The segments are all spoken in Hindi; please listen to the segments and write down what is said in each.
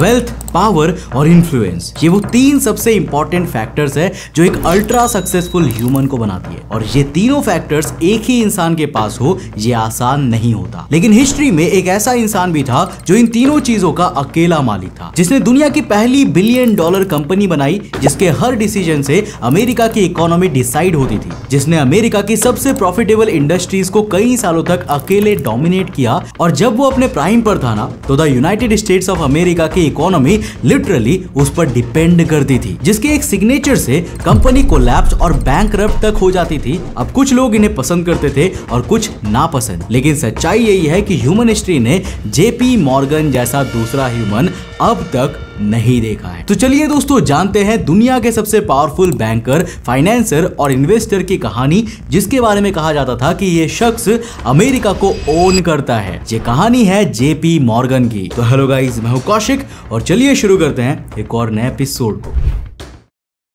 वेल्थ पावर और इन्फ्लुएंस ये वो तीन सबसे इंपॉर्टेंट फैक्टर्स है जो एक अल्ट्रा सक्सेसफुल ह्यूमन को बनाती है. और ये तीनों फैक्टर्स एक ही इंसान के पास हो, ये आसान नहीं होता. लेकिन हिस्ट्री में एक ऐसा इंसान भी था जो इन तीनों चीज़ों का अकेला मालिक था. जिसने दुनिया की पहली बिलियन डॉलर कंपनी बनाई, जिसके हर डिसीज़न से अमेरिका की इकोनॉमी डिसाइड होती थी. जिसने अमेरिका की सबसे प्रॉफिटेबल इंडस्ट्रीज़ को कई सालों तक अकेले डोमिनेट किया. और जब वो अपने प्राइम पर था ना तो the United States of America की इकोनॉमी लिटरली उस पर डिपेंड करती थी, जिसके एक सिग्नेचर से कंपनी कोलैप्स और बैंक तक हो जाती थी। अब कुछ लोग इन्हें पसंद करते थे और कुछ नापसंद। लेकिन सच्चाई यही है कि ह्यूमन हिस्ट्री ने जेपी मॉर्गन जैसा दूसरा ह्यूमन अब तक नहीं देखा है। तो चलिए दोस्तों, जानते हैं दुनिया के सबसे पावरफुल बैंकर फाइनेंसर और इन्वेस्टर की कहानी, जिसके बारे में कहा जाता था कि ये शख्स अमेरिका को ओन करता है। ये कहानी है जेपी मॉर्गन की। तो हेलो गाइस मैं हूँ कौशिक और चलिए शुरू करते हैं एक और नए एपिसोड को।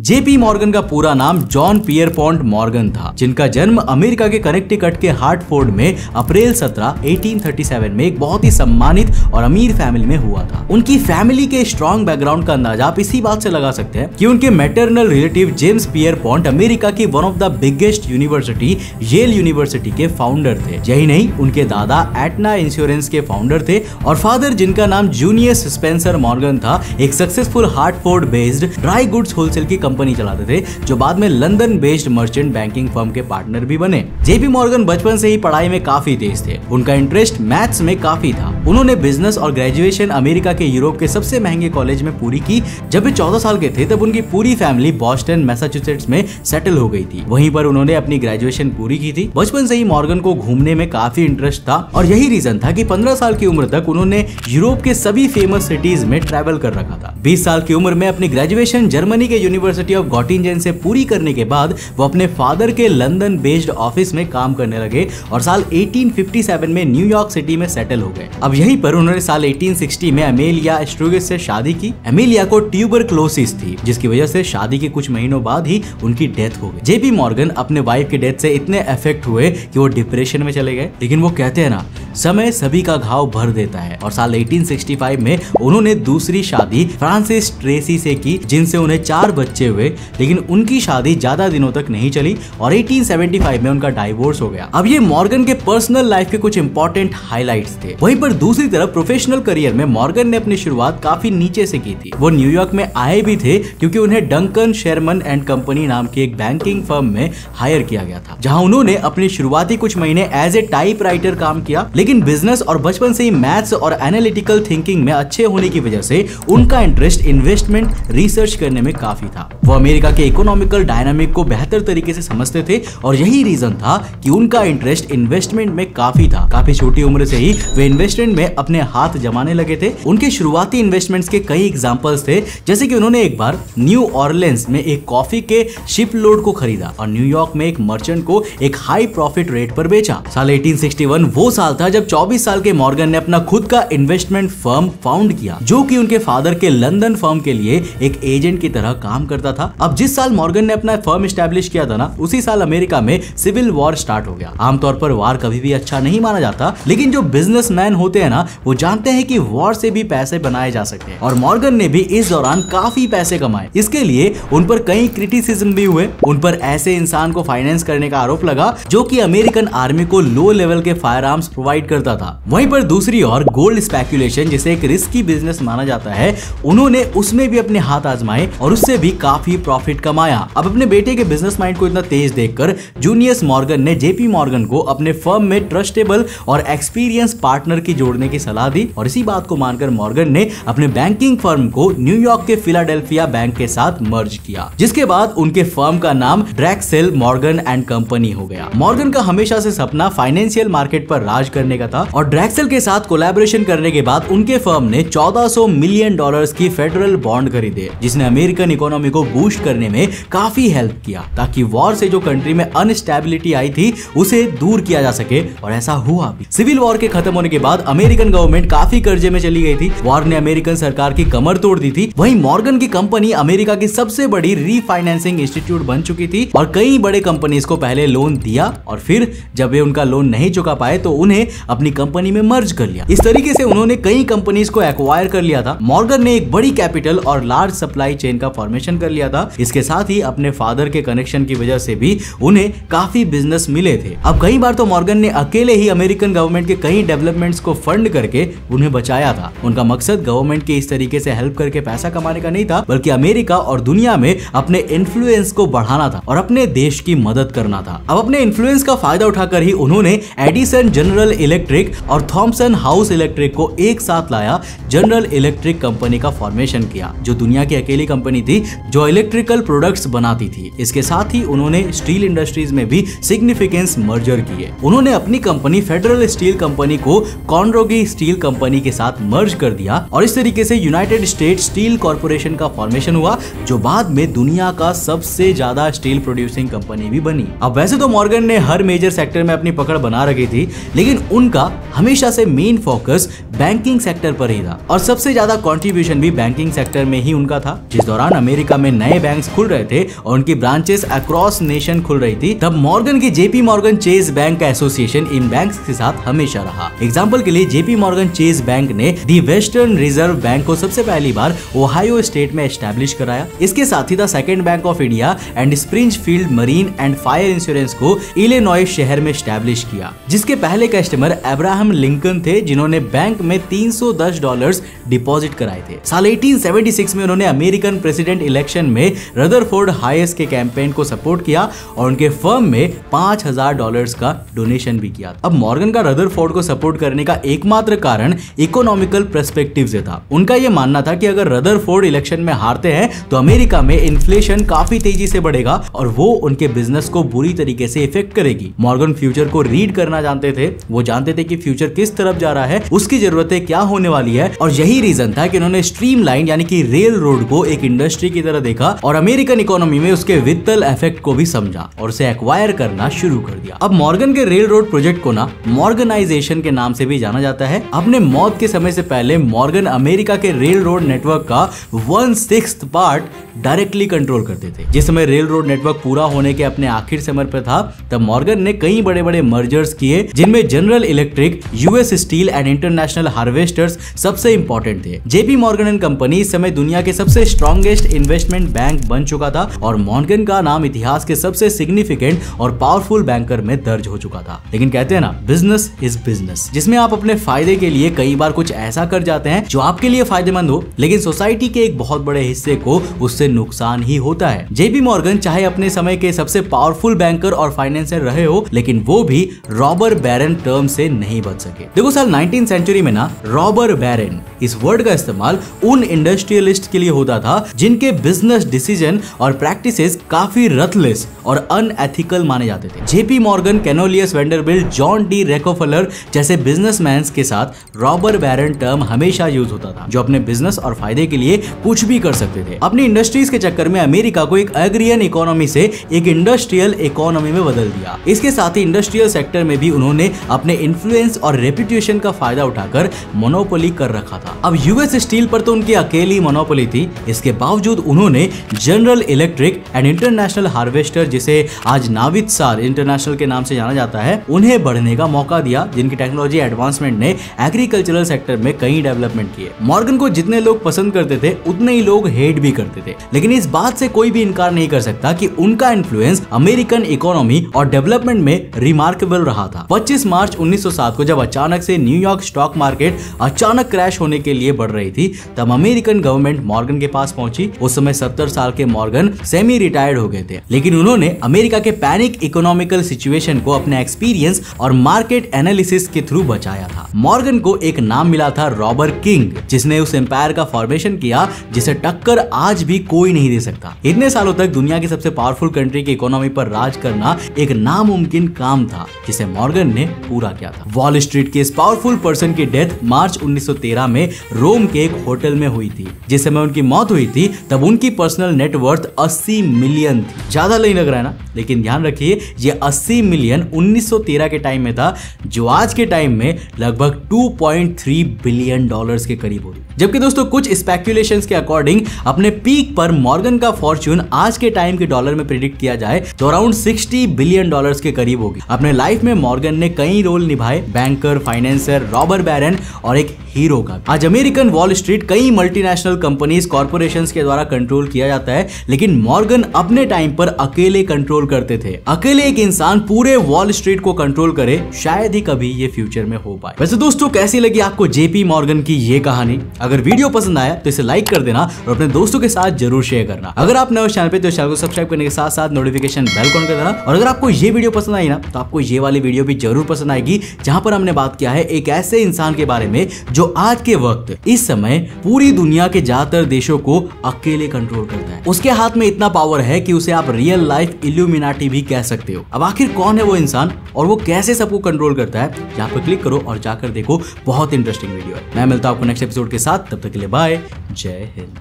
जेपी मॉर्गन का पूरा नाम जॉन पियर पॉन्ट मॉर्गन था, जिनका जन्म अमेरिका के कनेक्टिकट के हार्टफोर्ड में अप्रैल 17 1837 में एक बहुत ही सम्मानित और अमीर फैमिली में हुआ था। उनकी फैमिली के स्ट्रॉन्ग बैकग्राउंड का अंदाज़ा आप इसी बात से लगा सकते हैं कि उनके maternal relative James Pierpont America की one of the biggest university Yale university के फाउंडर थे। यही नहीं, उनके दादा एटना इंश्योरेंस के फाउंडर थे और फादर जिनका नाम जूनियर स्पेंसर मॉर्गन था, एक successful Hartford based dry goods wholesale की कंपनी चलाते थे, जो बाद में London based merchant banking firm के पार्टनर भी बने। जेपी मॉर्गन बचपन से ही पढ़ाई में काफ़ी तेज थे। उनका इंटरेस्ट मैथ्स में काफ़ी था। उन्होंने बिज़नेस और ग्रेजुएशन अमेरिका के यूरोप के सबसे महँगे कॉलेज में पूरी की। जब वे चौदह साल के थे, तब उनकी पूरी फैमिली बॉस्टन मैसाचुसेट्स में सेटल हो गई थी। वहीं पर उन्होंने अपनी ग्रेजुएशन पूरी की थी। बचपन से ही मॉर्गन को घूमने में काफ़ी इंटरेस्ट था और यही रीजन था कि 15 साल की उम्र तक उन्होंने यूरोप के सभी फ़ेमस सिटीज़ में ट्रैवल कर रखा था। 20 साल की उम्र में अपनी ग्रेजुएशन जर्मनी के यूनिवर्सिटी यूनिवर्सिटी ऑफ़ गॉटिंजन से पूरी करने के बाद वो अपने फादर के लंदन बेस्ड ऑफ़िस में काम करने लगे और साल 1857 में न्यूयॉर्क सिटी में सेटल हो गए। अब यहीं पर उन्होंने साल 1860 में अमेलिया स्ट्रूगिस से शादी की। अमेलिया को ट्यूबर थी, जिसकी वजह से शादी के कुछ महीनों बाद ही उनकी डेथ हो गई। जेपी मॉर्गन अपने वाइफ की डेथ से इतने अफेक्ट हुए कि वो डिप्रेशन में चले गए। लेकिन वो कहते हैं ना समय सभी का घाव भर देता है और साल 1865 में उन्होंने दूसरी शादी फ्रांसिस ट्रेसी से की, जिनसे उन्हें चार बच्चे हुए, लेकिन उनकी शादी ज़्यादा दिनों तक नहीं चली और 1875 में उनका डाइवोर्स हो गया। अब ये मॉर्गन के पर्सनल लाइफ के कुछ इंपॉर्टेंट हाईलाइट्स थे। वहीं पर दूसरी तरफ़ प्रोफेशनल करियर में मॉर्गन ने अपनी शुरुआत काफ़ी नीचे से की थी। वो न्यूयॉर्क में आए भी थे, क्योंकि उन्हें डंकन शेरमन एंड कंपनी नाम की एक बैंकिंग फर्म में हायर किया गया था, जहाँ उन्होंने अपनी शुरुआती कुछ महीने एज ए टाइप काम किया लेकिन बिज़नेस और बचपन से ही मैथ्स और एनालिटिकल थिंकिंग में अच्छे होने की वजह से उनका इंटरेस्ट इन्वेस्टमेंट रिसर्च करने में काफ़ी था। वो अमेरिका के इकोनॉमिकल डायनामिक को बेहतर तरीके से समझते थे और यही रीजन था कि उनका इंटरेस्ट इन्वेस्टमेंट में काफ़ी था। काफ़ी छोटी उम्र से ही वे इन्वेस्टमेंट में अपने हाथ जमाने लगे थे। उनके शुरुआती इन्वेस्टमेंट्स के कई एग्जांपल्स थे, जैसे कि उन्होंने एक बार न्यू ऑर्लेंस में एक कॉफ़ी के शिप लोड को खरीदा और न्यूयॉर्क में एक मर्चेंट को एक हाई प्रॉफिट रेट पर बेचा। साल 1861 वो साल था जब 24 साल के मॉर्गन ने अपना खुद का इन्वेस्टमेंट फर्म फाउंड किया, जो कि उनके फादर के लंदन फर्म के लिए एक एजेंट की तरह काम करता था, अब जिस साल मॉर्गन ने अपना फर्म स्टैब्लिश किया था ना, उसी साल अमेरिका में सिविल वॉर स्टार्ट हो गया। आमतौर पर वार कभी भी अच्छा नहीं माना जाता, लेकिन जो बिजनेसमैन होते हैं ना, वो जानते हैं की वॉर से भी पैसे बनाए जा सकते हैं। और मॉर्गन ने भी इस दौरान काफ़ी पैसे कमाए। इसके लिए उन पर कई क्रिटिसिज्म भी हुए। उन पर ऐसे इंसान को फाइनेंस करने का आरोप लगा, जो कि अमेरिकन आर्मी को लो लेवल के फायर आर्म्स प्रोवाइड करता था। वहीं पर दूसरी ओर गोल्ड स्पेकुलेशन जिसे एक रिस्की बिज़नेस माना जाता है, उन्होंने उसमें भी अपने हाथ आजमाए और उससे भी काफ़ी प्रॉफिट कमाया। अब अपने बेटे के बिज़नेस माइंड को इतना तेज देखकर जूनियस मॉर्गन ने जेपी मॉर्गन को अपने फर्म में ट्रस्टेबल और एक्सपीरियंस पार्टनर की जोड़ने की सलाह दी और इसी बात को मानकर मॉर्गन ने अपने बैंकिंग फर्म को न्यूयॉर्क के फिलाडेल्फिया बैंक के साथ मर्ज किया, जिसके बाद उनके फर्म का नाम ड्रैक्सेल मॉर्गन एंड कंपनी हो गया। मॉर्गन का हमेशा से सपना फाइनेंशियल मार्केट पर राज करने का था और ड्रैक्सेल के साथ कोलैबोरेशन करने के बाद उनके फर्म ने 1400 मिलियन डॉलर्स की फेडरल बॉन्ड खरीदे, जिसने अमेरिकन इकोनॉमी को बूस्ट करने में काफ़ी हेल्प किया, ताकि वॉर से जो कंट्री में अनस्टेबिलिटी आई थी, उसे दूर किया जा सके। और ऐसा हुआ भी। सिविल वॉर के खत्म होने के बाद अमेरिकन गवर्नमेंट काफ़ी कर्जे में चली गई थी। वॉर ने अमेरिकन सरकार की कमर तोड़ दी थी। वहीं मॉर्गन की कंपनी अमेरिका की सबसे बड़ी रीफाइनेंसिंग इंस्टीट्यूट बन चुकी थी और कई बड़े कंपनीज़ को पहले लोन दिया और फिर जब वे उनका लोन नहीं चुका पाए तो उन्हें अपनी कंपनी में मर्ज कर लिया। इस तरीके से उन्होंने कई कंपनीज़ को एक्वायर कर लिया था। मॉर्गन ने एक बड़ी कैपिटल और लार्ज सप्लाई चेन का फॉर्मेशन कर लिया था। इसके साथ ही अपने फादर के कनेक्शन की वजह से भी उन्हें काफ़ी बिज़नेस मिले थे। अब कई बार तो मॉर्गन ने अकेले ही अमेरिकन गवर्नमेंट के कई डेवलपमेंट्स को फंड करके उन्हें बचाया था। उनका मकसद गवर्नमेंट के इस तरीके से हेल्प करके पैसा कमाने का नहीं था, बल्कि अमेरिका और दुनिया में अपने इन्फ्लुएंस को बढ़ाना था और अपने देश की मदद करना था। अब अपने इन्फ्लुएंस का फ़ायदा उठाकर ही उन्होंने एडिसन जनरल इलेक्ट्रिक और थॉमसन हाउस इलेक्ट्रिक को एक साथ लाया जनरल इलेक्ट्रिक कंपनी का फॉर्मेशन किया, जो दुनिया की अकेली कंपनी थी जो इलेक्ट्रिकल प्रोडक्ट्स बनाती थी। इसके साथ ही उन्होंने स्टील इंडस्ट्रीज़ में भी सिग्निफिकेंस मर्जर किए। उन्होंने अपनी कंपनी फेडरल स्टील कंपनी को कॉन्ड्रोगी स्टील कंपनी के साथ मर्ज कर दिया और इस तरीके से यूनाइटेड स्टेट स्टील कॉर्पोरेशन का फॉर्मेशन हुआ, जो बाद में दुनिया का सबसे ज़्यादा स्टील प्रोड्यूसिंग कंपनी भी बनी। अब वैसे तो मॉर्गन ने हर मेजर सेक्टर में अपनी पकड़ बना रखी थी, लेकिन उनका हमेशा से मेन फोकस बैंकिंग सेक्टर पर ही था। और सबसे ज़्यादा कंट्रीब्यूशन भी बैंकिंग सेक्टर में ही उनका था। जिस दौरान अमेरिका में नए बैंक खुल रहे थे और उनकी ब्रांचेस अक्रॉस नेशन खुल रही थी, तब मॉर्गन की जेपी मॉर्गन चेज बैंक का एसोसिएशन इन बैंक के साथ हमेशा रहा। एग्ज़ाम्पल के लिए जेपी मॉर्गन चेज बैंक ने दी वेस्टर्न रिज़र्व बैंक को सबसे पहली बार ओहायो स्टेट में एस्टेब्लिश कराया। इसके साथ ही था second bank of India and field Marine and fire insurance को इलेनॉय शहर में स्टैब्लिश किया, जिसके पहले कस्टमर अब्राहम लिंकन थे, जिन्होंने बैंक में 310 डॉलर्स डिपॉजिट कराए थे। साल 1876 में उन्होंने अमेरिकन प्रेसिडेंट इलेक्शन में रदरफोर्ड हाइस के कैंपेन को सपोर्ट किया और उनके फर्म में 5000 डॉलर्स का डोनेशन भी किया अब मॉर्गन का रदरफोर्ड को सपोर्ट करने का एकमात्र कारण इकोनॉमिकल परस्पेक्टिव से था। उनका यह मानना था कि अगर रदरफोर्ड इलेक्शन में हारते हैं तो अमेरिका में इन्फ्लेशन काफ़ी तेज़ी से बढ़ेगा और वो उनके बिज़नेस को बुरी तरीके से इफ़ेक्ट करेगी। मॉर्गन फ्यूचर को रीड करना जानते थे, वो जानते थे कि फ्यूचर किस तरफ़ जा रहा है, उसकी जरूरतें क्या होने वाली है और यही रीजन था कि उन्होंने स्ट्रीम लाइन यानी कि रेल रोड को एक इंडस्ट्री की तरह देखा और अमेरिकन इकोनॉमी में उसके वित्तल इफ़ेक्ट को भी समझा और उसे एक्वायर करना शुरू कर दिया। अब मॉर्गन के रेल रोड प्रोजेक्ट को ना मॉर्गनाइजेशन के नाम से भी जाना जाता है। अपने मौत के समय से पहले मॉर्गन अमेरिका के रेल रोड नेटवर्क का one six part directly control करते थे। जिस समय रेल रोड नेटवर्क पूरा होने के अपने आखिर समय पर था, तब मॉर्गन ने कई बड़े बड़े मर्जर्स किए, जिनमें General Electric US Steel and International Harvesters सबसे इंपॉर्टेंट थे। जेपी मॉर्गन एंड कंपनी इस समय दुनिया के सबसे स्ट्रॉन्गेस्ट इन्वेस्टमेंट बैंक बन चुका था और मॉर्गन का नाम इतिहास के सबसे सिग्निफिकेंट और पावरफुल बैंकर में दर्ज हो चुका था। लेकिन कहते हैं ना बिज़नेस इज़ बिज़नेस जिसमें आप अपने फ़ायदे के लिए कई बार कुछ ऐसा कर जाते हैं जो आपके लिए फ़ायदेमंद हो, लेकिन सोसाइटी के एक बहुत बड़े हिस्से को उससे नुकसान ही होता है। जेपी मॉर्गन चाहे अपने समय के सबसे पावरफुल बैंकर और फाइनेंसर रहे हो, लेकिन वो भी रॉबर बैरन टर्म से नहीं बच सके। देखो साल नाइनटीन सेंचुरी में ना रॉबर बैरन इस वर्ड का इस्तेमाल उन इंडस्ट्रियलिस्ट के लिए होता था, जिनके बिज़नेस डिसीज़न और प्रैक्टिसेस काफ़ी रथलेस और अनएथिकल माने जाते थे। JP Morgan, Cornelius Vanderbilt, John D Rockefeller जैसे बिजनेसमैन के साथ रॉबर बैरन टर्म हमेशा यूज़ होता था, जो अपने बिज़नेस और फ़ायदे के लिए कुछ भी कर सकते थे। अपनी इंडस्ट्रीज़ के चक्कर में अमेरिका को एक एग्रियन इकोनॉमी से एक इंडस्ट्रियल इकोनॉमी में बदल दिया। इसके साथ ही इंडस्ट्रियल सेक्टर में भी उन्होंने अपने इन्फ्लुएंस और रेपुटेशन का फ़ायदा उठाकर मोनोपोली कर रखा था। अब यूएस स्टील पर तो उनकी अकेली मोनोपोली थी। इसके बावजूद उन्होंने General Electric and International Harvester जिसे आज नाविद सार इंटरनेशनल के नाम से जाना जाता है, उन्हें बढ़ने का मौका दिया, जिनकी टेक्नोलॉजी एडवांसमेंट ने एग्रीकल्चरल सेक्टर में कई डेवलपमेंट किए। मॉर्गन को जितने लोग पसंद करते थे, उतने ही लोग हेट भी करते थे। लेकिन इस बात से कोई भी इनकार नहीं कर सकता कि उनका इन्फ्लुएंस अमेरिकन इकोनॉमी और डेवलपमेंट में रिमार्केबल रहा था। 25 मार्च 1907 को जब अचानक से न्यूयॉर्क स्टॉक मार्केट अचानक क्रैश होने के लिए बढ़ रही थी, तब अमेरिकन गवर्नमेंट मॉर्गन के पास पहुँची। उस समय 70 साल के मॉर्गन सेमी रिटायर्ड हो गए थे। लेकिन उन्होंने अमेरिका के पैनिक इकोनॉमिकल सिचुएशन को अपने एक्सपीरियंस और मार्केट एनालिसिस के थ्रू बचाया था। मॉर्गन को एक नाम मिला था रॉबर किंग, जिसने उस एम्पायर का फॉर्मेशन किया, जिसे टक्कर आज भी कोई नहीं दे सकता। इतने सालों तक दुनिया की सबसे पावरफुल कंट्री की इकोनॉमी पर राज करना एक नामुमकिन काम था, जिसे मॉर्गन ने पूरा किया। था। वॉल स्ट्रीट के इस पावरफुल पर्सन की डेथ मार्च 1913 में रोम के एक होटल में हुई थी जिस समय उनकी मौत हुई थी, तब उनकी पर्सनल नेटवर्थ 80 मिलियन थी। ज़्यादा नहीं लग रहा है ना? लेकिन ध्यान रखिए, ये 80 मिलियन 1913 के टाइम में था, जो आज के टाइम में लगभग 2.3 बिलियन डॉलर्स के करीब होगी जबकि दोस्तों, कुछ स्पेक्यूलेशन के अकॉर्डिंग अपने पीक पर मॉर्गन का फॉर्च्यून आज के टाइम के डॉलर में प्रिडिक्ट किया जाए तो अराउंड 60 बिलियन डॉलर्स के करीब होगी। अपने लाइफ में मॉर्गन ने कई रोल निभाए बैंकर फाइनेंसर रॉबर बैरन और एक हीरो का आज अमेरिकन वॉल स्ट्रीट कई मल्टीनेशनल कंपनीज़ कॉर्पोरेशन के द्वारा कंट्रोल किया जाता है, लेकिन मॉर्गन अपने टाइम पर अकेले कंट्रोल करते थे। अकेले एक इंसान पूरे वॉल स्ट्रीट को कंट्रोल करे, शायद ही कभी ये फ्यूचर में हो पाए। वैसे दोस्तों, कैसी लगी आपको जेपी मॉर्गन की ये कहानी? अगर वीडियो पसंद आया तो इसे लाइक कर देना और अपने दोस्तों के साथ ज़रूर शेयर करना। अगर आप नए चैनल पे तो चैनल को सब्सक्राइब करने के साथ साथ नोटिफिकेशन बेल कॉन कर देना और अगर आपको ये वीडियो पसंद आई ना तो आपको ये वाली वीडियो भी ज़रूर पसंद आएगी, जहाँ पर हमने बात किया है एक ऐसे इंसान के बारे में जो आज के वक्त, इस समय पूरी दुनिया के ज़्यादातर देशों को अकेले कंट्रोल करता है। उसके हाथ में इतना पावर है कि उसे आप रियल लाइफ इल्यूमिनाटी भी कह सकते हो। अब आखिर कौन है वो इंसान और वो कैसे सबको कंट्रोल करता है? यहाँ पर क्लिक करो और जाकर देखो, बहुत इंटरेस्टिंग वीडियो है। मैं मिलता हूँ आपको नेक्स्ट एपिसोड के साथ तब तक के लिए बाय जय हिंद।